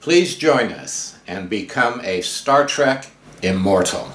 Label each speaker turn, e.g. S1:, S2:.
S1: Please join us and become a Star Trek Immortal.